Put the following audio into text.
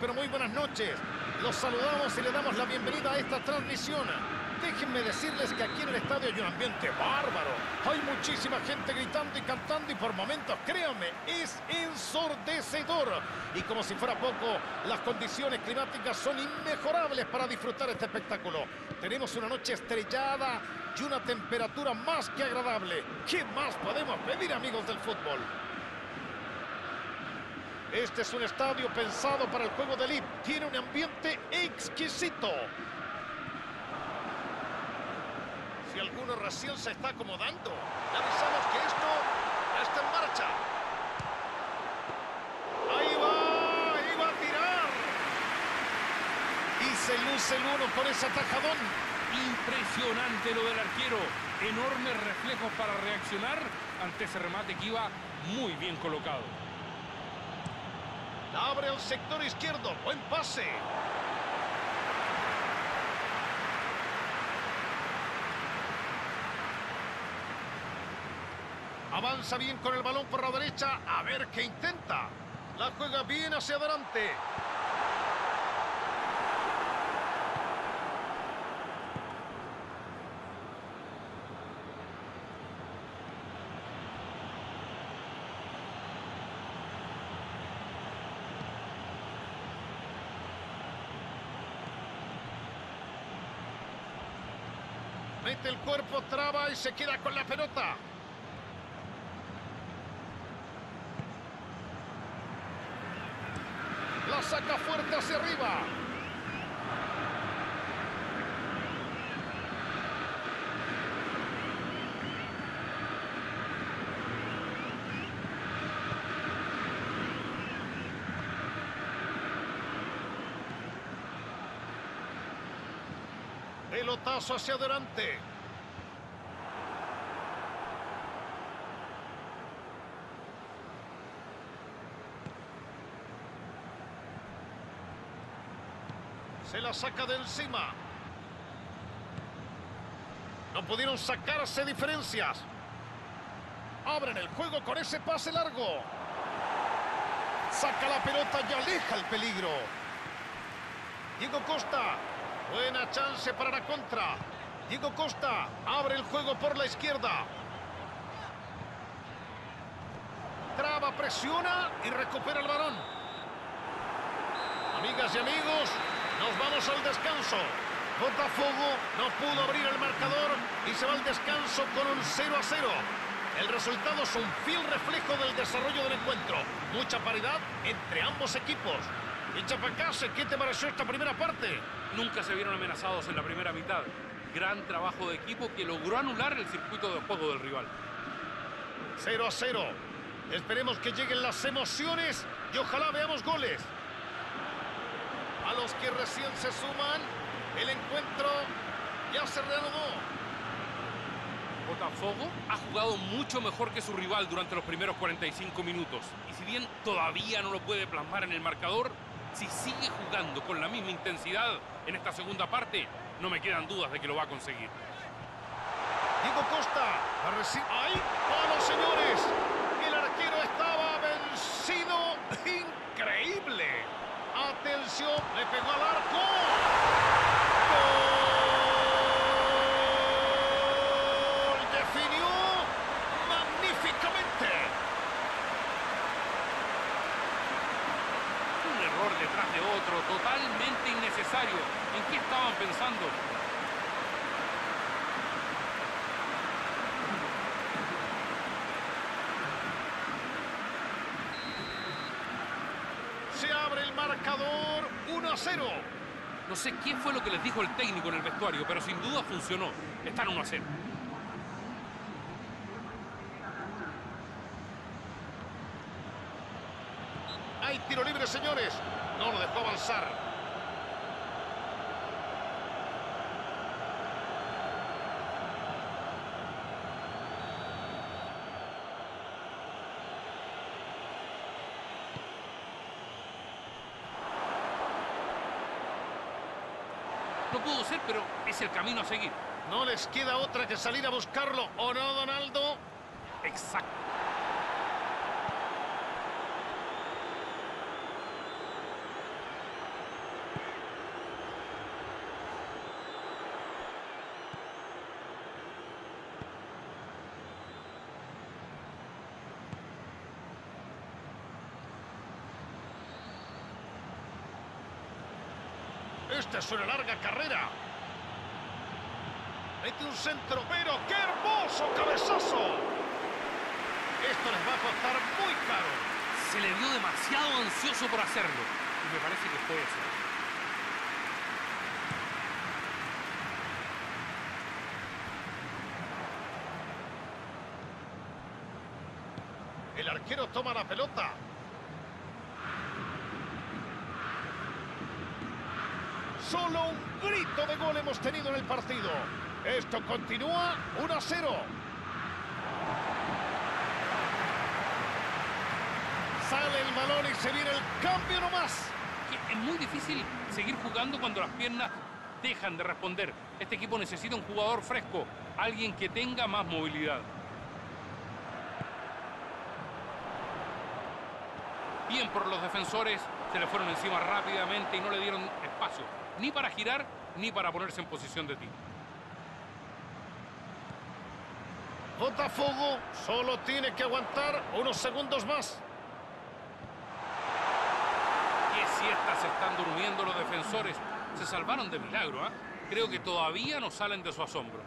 Pero muy buenas noches. Los saludamos y le damos la bienvenida a esta transmisión. Déjenme decirles que aquí en el estadio hay un ambiente bárbaro. Hay muchísima gente gritando y cantando y por momentos, créanme, es ensordecedor. Y como si fuera poco, las condiciones climáticas son inmejorables para disfrutar este espectáculo. Tenemos una noche estrellada y una temperatura más que agradable. ¿Qué más podemos pedir, amigos del fútbol? Este es un estadio pensado para el juego de elite. Tiene un ambiente exquisito. Si alguno recién se está acomodando, le avisamos que esto ya está en marcha. Ahí va, ahí va a tirar. Y se luce el uno con ese atajadón. Impresionante lo del arquero. Enormes reflejos para reaccionar ante ese remate que iba muy bien colocado. Abre el sector izquierdo. Buen pase. Avanza bien con el balón por la derecha. A ver qué intenta. La juega bien hacia adelante. Mete el cuerpo, traba y se queda con la pelota. La saca fuerte hacia arriba. Pelotazo hacia adelante. Se la saca de encima. No pudieron sacarse diferencias. Abren el juego con ese pase largo. Saca la pelota y aleja el peligro. Diego Costa. Buena chance para la contra. Diego Costa abre el juego por la izquierda. Traba, presiona y recupera el balón. Amigas y amigos, nos vamos al descanso. Botafogo no pudo abrir el marcador y se va al descanso con un 0 a 0. El resultado es un fiel reflejo del desarrollo del encuentro. Mucha paridad entre ambos equipos. Y Chapacase, ¿qué te pareció esta primera parte? Nunca se vieron amenazados en la primera mitad. Gran trabajo de equipo que logró anular el circuito de juego del rival. 0 a 0. Esperemos que lleguen las emociones y ojalá veamos goles. A los que recién se suman, el encuentro ya se reanudó. Botafogo ha jugado mucho mejor que su rival durante los primeros 45 minutos. Y si bien todavía no lo puede plasmar en el marcador, si sigue jugando con la misma intensidad en esta segunda parte, no me quedan dudas de que lo va a conseguir. Diego Costa. A recibir. ¡Ay! ¡Vamos, señores! El arquero estaba vencido. ¡Increíble! Atención, le pegó al arco. ¡Gol! Definió magníficamente. Un error detrás de otro, totalmente innecesario. ¿En qué estaban pensando? Se abre el marcador 1 a 0. No sé qué fue lo que les dijo el técnico en el vestuario, pero sin duda funcionó. Están 1 a 0. Hay tiro libre, señores. No lo dejó avanzar. No pudo ser, pero es el camino a seguir. No les queda otra que salir a buscarlo, ¿o no, Donaldo? Exacto. Esta es una larga carrera. Mete un centro, pero ¡qué hermoso cabezazo! Esto les va a costar muy caro. Se le vio demasiado ansioso por hacerlo. Y me parece que fue eso. El arquero toma la pelota. Solo un grito de gol hemos tenido en el partido. Esto continúa 1 a 0. Sale el balón y se viene el cambio nomás. Es muy difícil seguir jugando cuando las piernas dejan de responder. Este equipo necesita un jugador fresco, alguien que tenga más movilidad. Bien por los defensores, se le fueron encima rápidamente y no le dieron espacio, ni para girar, ni para ponerse en posición de tiro. Botafogo solo tiene que aguantar unos segundos más. Qué siestas están durmiendo los defensores. Se salvaron de milagro, ¿ah? Creo que todavía no salen de su asombro.